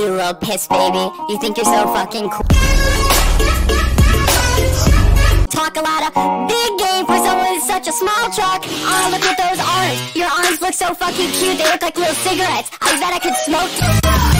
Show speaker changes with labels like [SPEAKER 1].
[SPEAKER 1] little piss baby. You think you're so fucking cool. Talk a lot of big game for someone with such a small truck. Oh, look at those arms. Your arms look so fucking cute. They look like little cigarettes. I bet I could smoke.